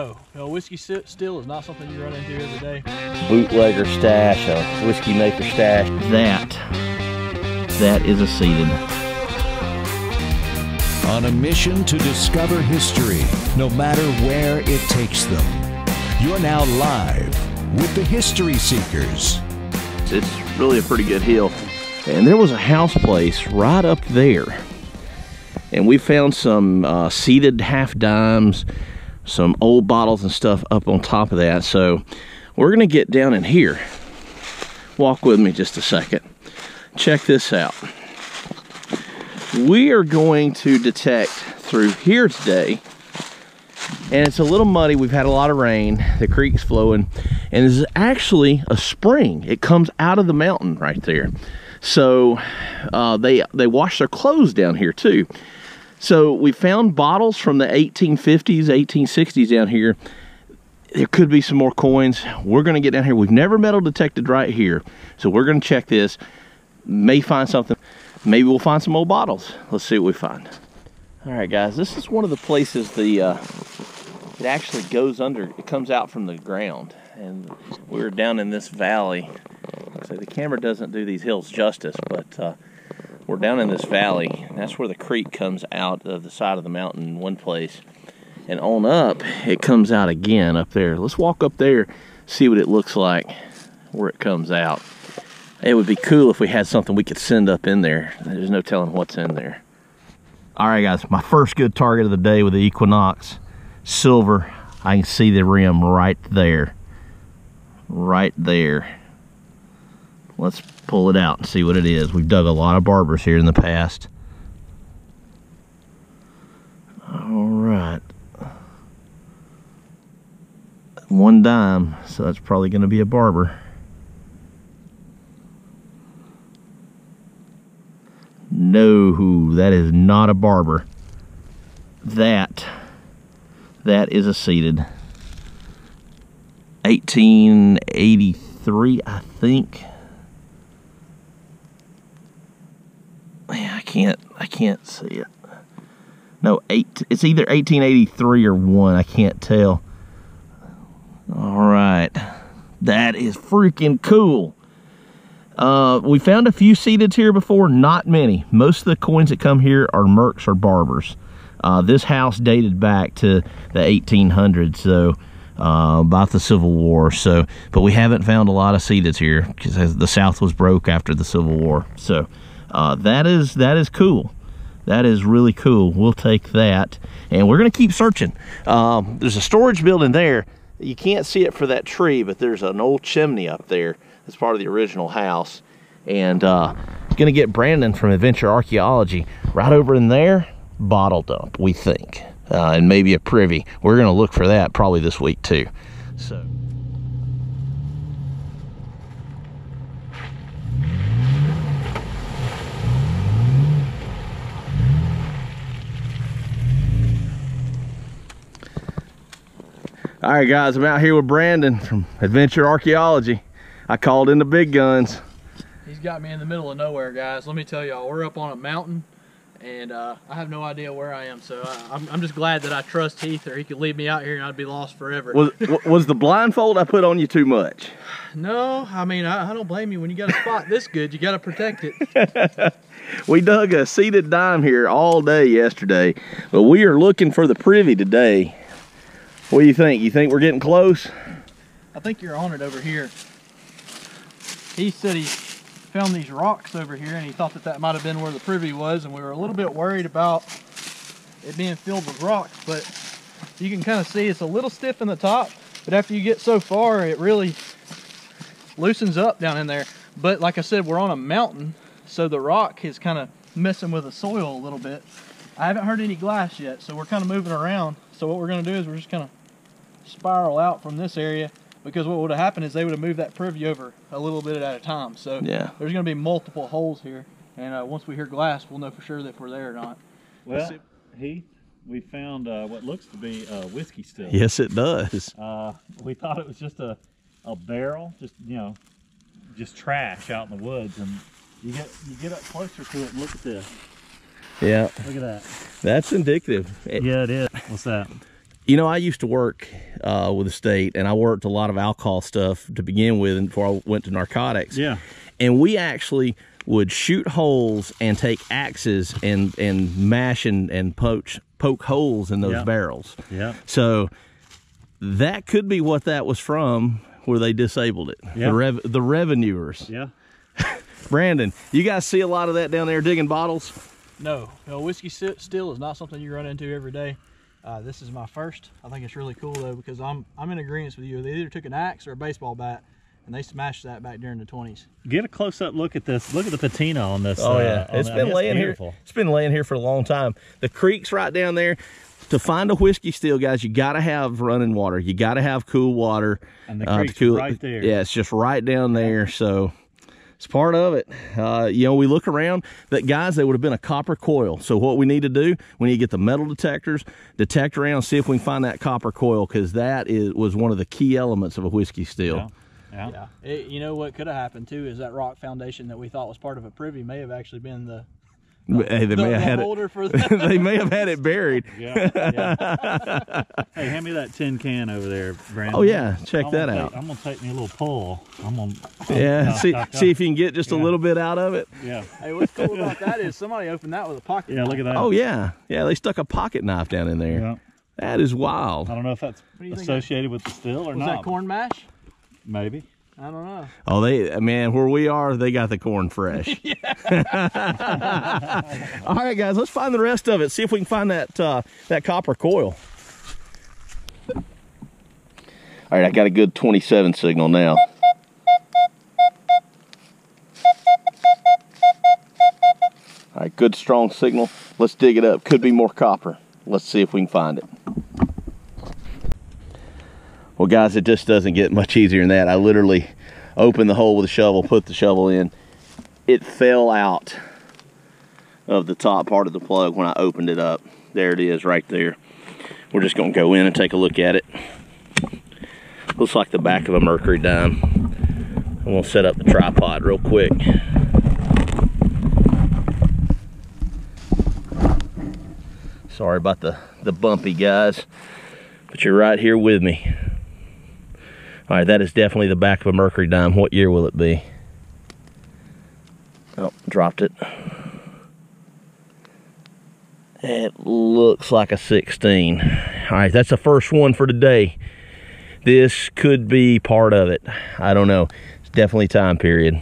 Oh, no, whiskey still is not something you run into every day. Bootlegger stash, a whiskey maker stash. That, that is a seated. On a mission to discover history, no matter where it takes them. You're now live with the History Seekers. It's really a pretty good hill. And there was a house place right up there. And we found some uh, seated half dimes, some old bottles and stuff up on top of that. So we're gonna get down in here. Walk with me just a second. Check this out. We are going to detect through here today and it's a little muddy. We've had a lot of rain. The creek's flowing, and this is actually a spring. It comes out of the mountain right there. So uh, they they wash their clothes down here too. So we found bottles from the 1850s, 1860s down here. There could be some more coins. We're gonna get down here. We've never metal detected right here. So we're gonna check this. May find something. Maybe we'll find some old bottles. Let's see what we find. All right, guys, this is one of the places the uh, it actually goes under, it comes out from the ground. And we're down in this valley. So the camera doesn't do these hills justice, but uh, we're down in this valley. that's where the creek comes out of the side of the mountain in one place. And on up, it comes out again up there. Let's walk up there, see what it looks like where it comes out. It would be cool if we had something we could send up in there. There's no telling what's in there. All right, guys, my first good target of the day with the Equinox silver. I can see the rim right there. Right there. Let's pull it out and see what it is. We've dug a lot of barbers here in the past. All right. One dime, so that's probably going to be a barber. No, that is not a barber. That that is a seated 1883 I think Man, I can't I can't see it no eight it's either 1883 or 1 I can't tell all right that is freaking cool uh, we found a few seated here before, not many. Most of the coins that come here are mercs or barbers. Uh, this house dated back to the 1800s, so uh, about the Civil War. So, but we haven't found a lot of seateds here because the South was broke after the Civil War. So, uh, that is that is cool. That is really cool. We'll take that, and we're gonna keep searching. Um, there's a storage building there. You can't see it for that tree, but there's an old chimney up there. That's part of the original house, and uh, gonna get Brandon from Adventure Archaeology right over in there bottle dump, we think, uh, and maybe a privy. We're going to look for that probably this week too. So. All right, guys, I'm out here with Brandon from Adventure Archaeology. I called in the big guns. He's got me in the middle of nowhere, guys. Let me tell y'all, we're up on a mountain and uh, I have no idea where I am. So I'm, I'm just glad that I trust Heath, or he could leave me out here and I'd be lost forever. Was was the blindfold I put on you too much? No, I mean I, I don't blame you. When you got a spot this good, you got to protect it. we dug a seated dime here all day yesterday, but we are looking for the privy today. What do you think? You think we're getting close? I think you're on it over here. He said he found these rocks over here and he thought that that might have been where the privy was and we were a little bit worried about it being filled with rocks but you can kind of see it's a little stiff in the top but after you get so far it really loosens up down in there but like I said we're on a mountain so the rock is kind of messing with the soil a little bit I haven't heard any glass yet so we're kind of moving around so what we're going to do is we're just kind of spiral out from this area because what would have happened is they would have moved that privy over a little bit at a time. So yeah. there's going to be multiple holes here, and uh, once we hear glass, we'll know for sure that we're there or not. Well, Heath, we found uh, what looks to be a whiskey still. Yes, it does. Uh, we thought it was just a, a barrel, just you know, just trash out in the woods, and you get you get up closer to it and look at this. Yeah. Look at that. That's indicative. yeah, it is. What's that? You know, I used to work uh, with the state, and I worked a lot of alcohol stuff to begin with, and before I went to narcotics. Yeah. And we actually would shoot holes and take axes and and mash and and poach poke holes in those Yeah. barrels. Yeah. So that could be what that was from, where they disabled it. Yeah. The rev- the revenuers. Yeah. Brandon, you guys see a lot of that down there digging bottles. No, no whiskey still is not something you run into every day. Uh, this is my first. I think it's really cool though because I'm I'm in agreement with you. They either took an axe or a baseball bat, and they smashed that back during the 20s. Get a close up look at this. Look at the patina on this. Oh uh, yeah, on it's that. I been mean, laying beautiful. here. It's been laying here for a long time. The creek's right down there. To find a whiskey still, guys, you got to have running water. You got to have cool water. And the uh, cool right there. Yeah, it's just right down there. So it's part of it. Uh, you know, we look around. That guys, they would have been a copper coil. So what we need to do, we need to get the metal detectors, detect around, see if we can find that copper coil, because that is was one of the key elements of a whiskey still. Yeah. Yeah. Yeah. It, you know what could have happened too is that rock foundation that we thought was part of a privy may have actually been the Hey, they the, may the have had it. the. they may have had it buried. Yeah. yeah. hey, hand me that tin can over there, Brandon. Oh yeah, check I'm that gonna out. Take, I'm gonna take me a little pull. I'm gonna. Yeah, see see if you can get just a little bit out of it. Yeah. hey, what's cool about that is somebody opened that with a pocket. Yeah. Look at that. Oh yeah, yeah. They stuck a pocket knife down in there. Yeah. That is wild. I don't know if that's do you think associated with the still or Was not. that corn mash? Maybe. I don't know. Oh, they man, where we are, they got the corn fresh. All right, guys, let's find the rest of it. See if we can find that uh, that copper coil. All right, I got a good 27 signal now. All right, good strong signal. Let's dig it up. Could be more copper. Let's see if we can find it. Well, guys, it just doesn't get much easier than that. I literally opened the hole with a shovel, put the shovel in. It fell out of the top part of the plug when I opened it up. There it is right there. We're just gonna go in and take a look at it. Looks like the back of a mercury dime. I'm gonna set up the tripod real quick. Sorry about the, the bumpy guys, but you're right here with me. All right, that is definitely the back of a mercury dime. What year will it be? Oh, dropped it. It looks like a 16. All right, that's the first one for today. This could be part of it. I don't know. It's definitely time period.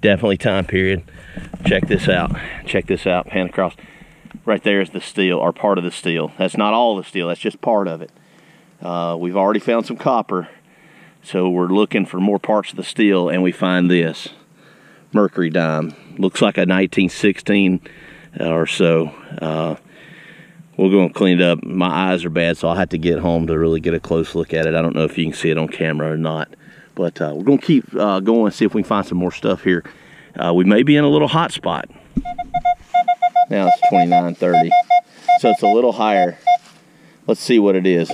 Definitely time period. Check this out. Check this out. Pan across. Right there is the steel, or part of the steel. That's not all the steel. That's just part of it. Uh, we've already found some copper. So we're looking for more parts of the steel, and we find this mercury dime. Looks like a 1916 or so. Uh, we're going to clean it up. My eyes are bad, so I'll have to get home to really get a close look at it. I don't know if you can see it on camera or not, but uh, we're going to keep uh, going, see if we can find some more stuff here. Uh, we may be in a little hot spot. Now it's 2930, so it's a little higher. Let's see what it is.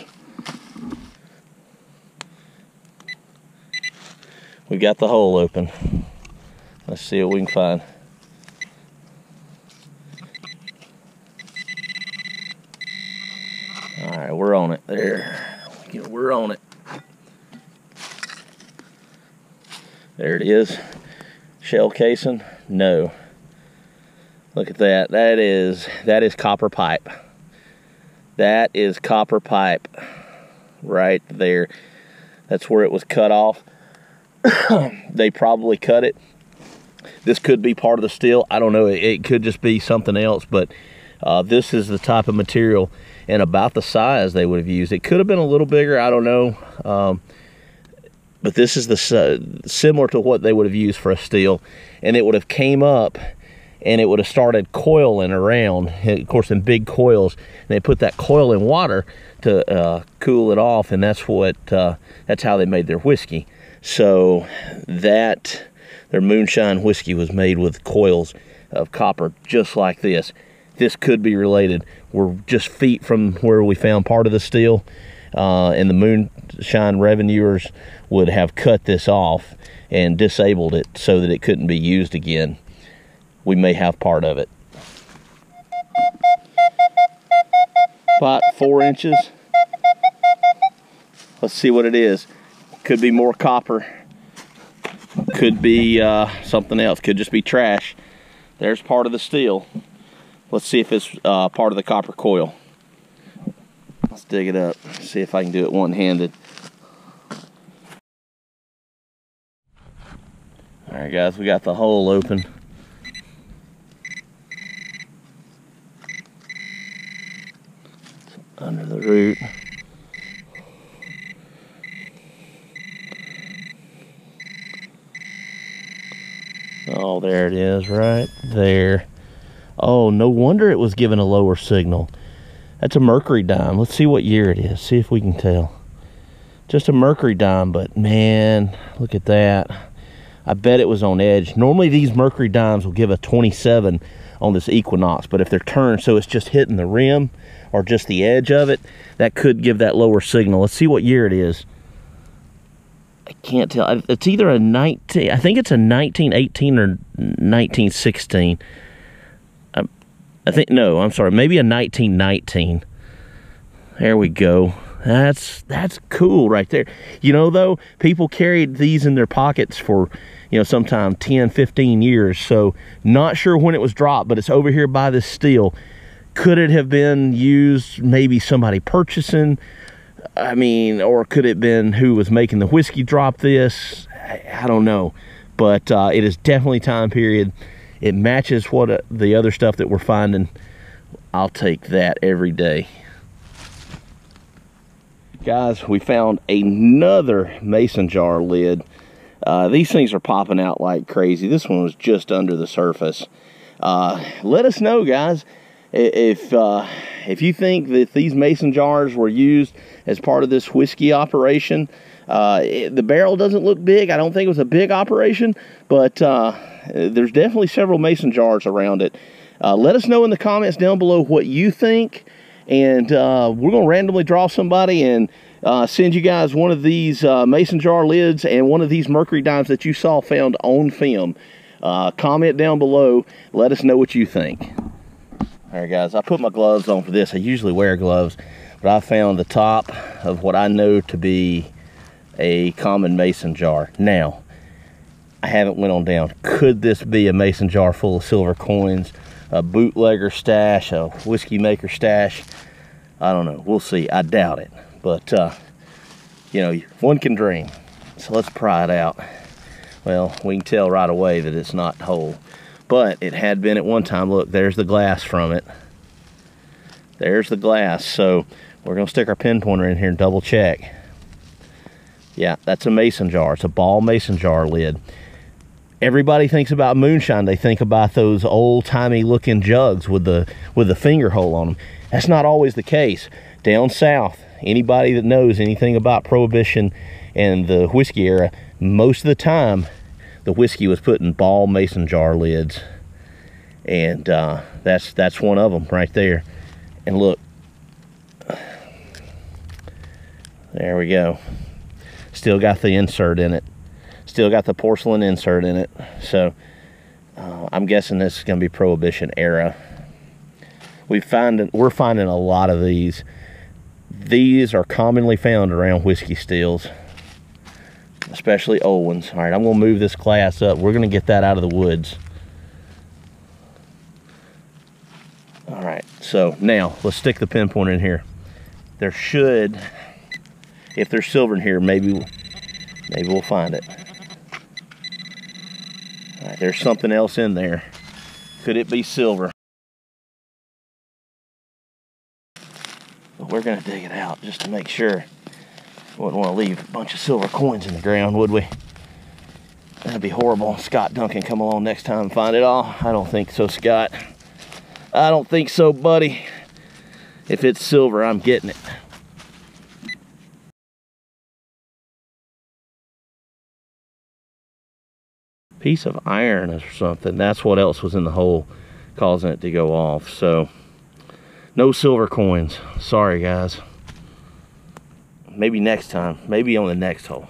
We got the hole open. Let's see what we can find. All right, we're on it. There, know, we're on it. There it is. Shell casing? No. Look at that. That is that is copper pipe. That is copper pipe right there. That's where it was cut off. they probably cut it. This could be part of the steel. I don't know. It, it could just be something else, but uh, this is the type of material and about the size they would have used. It could have been a little bigger. I don't know. Um, but this is the si- similar to what they would have used for a steel, and it would have came up and it would have started coiling around, of course, in big coils. And they put that coil in water to uh, cool it off, and that's what uh, that's how they made their whiskey. So that their moonshine whiskey was made with coils of copper, just like this. This could be related. We're just feet from where we found part of the steel, uh, and the moonshine revenuers would have cut this off and disabled it so that it couldn't be used again we may have part of it. About four inches. Let's see what it is. Could be more copper. Could be uh, something else. Could just be trash. There's part of the steel. Let's see if it's uh, part of the copper coil. Let's dig it up. See if I can do it one-handed. All right, guys, we got the hole open. under the root. Oh, there it is, right there. Oh, no wonder it was given a lower signal. That's a mercury dime. Let's see what year it is. See if we can tell. Just a mercury dime, but man, look at that. I bet it was on edge. Normally these mercury dimes will give a 27 on this Equinox, but if they're turned so it's just hitting the rim or just the edge of it, that could give that lower signal. Let's see what year it is. I can't tell. It's either a 19, I think it's a 1918 or 1916. I, um, I think, no, I'm sorry, maybe a 1919. There we go. That's that's cool right there. You know though, people carried these in their pockets for, you know, sometime 10, 15 years. So not sure when it was dropped, but it's over here by this steel. Could it have been used maybe somebody purchasing? I mean, or could it been who was making the whiskey drop this? I, don't know. But uh, it is definitely time period. It matches what uh, the other stuff that we're finding. I'll take that every day. Guys, we found another mason jar lid. Uh, these things are popping out like crazy. This one was just under the surface. Uh, let us know, guys, if uh, if you think that these mason jars were used as part of this whiskey operation. Uh, it, the barrel doesn't look big. I don't think it was a big operation, but uh, there's definitely several mason jars around it. Uh, let us know in the comments down below what you think and uh, we're going to randomly draw somebody and uh, send you guys one of these mason jar lids and one of these mercury dimes that you saw found on film. Comment down below. Let us know what you think. All right, guys, I put my gloves on for this. I usually wear gloves, but I found the top of what I know to be a common mason jar. Now, I haven't went on down. Could this be a mason jar full of silver coins? a bootlegger stash, a whiskey maker stash. I don't know. We'll see. I doubt it. But, uh, you know, one can dream. So let's pry it out. Well, we can tell right away that it's not whole. But it had been at one time. Look, there's the glass from it. There's the glass. So we're going to stick our pin pointer in here and double check. Yeah, that's a mason jar. It's a ball mason jar lid everybody thinks about moonshine they think about those old-timey looking jugs with the with the finger hole on them that's not always the case down south anybody that knows anything about prohibition and the whiskey era most of the time the whiskey was put in ball mason jar lids and uh, that's that's one of them right there and look there we go still got the insert in it Still got the porcelain insert in it. So uh, I'm guessing this is going to be Prohibition era. We find we're finding a lot of these. These are commonly found around whiskey stills, especially old ones. All right, I'm to move this class up. We're to get that out of the woods. All right, so now let's stick the pinpoint in here. There should, if there's silver in here, maybe maybe we'll find it. Right, there's something else in there. Could it be silver? But we're gonna dig it out just to make sure. Wouldn't want to leave a bunch of silver coins in the ground, would we? That'd be horrible. Scott Duncan come along next time and find it all. I don't think so, Scott. I don't think so, buddy. If it's silver, I'm getting it. piece of iron or something. That's what else was in the hole causing it to go off. So no silver coins. Sorry guys. Maybe next time. Maybe on the next hole.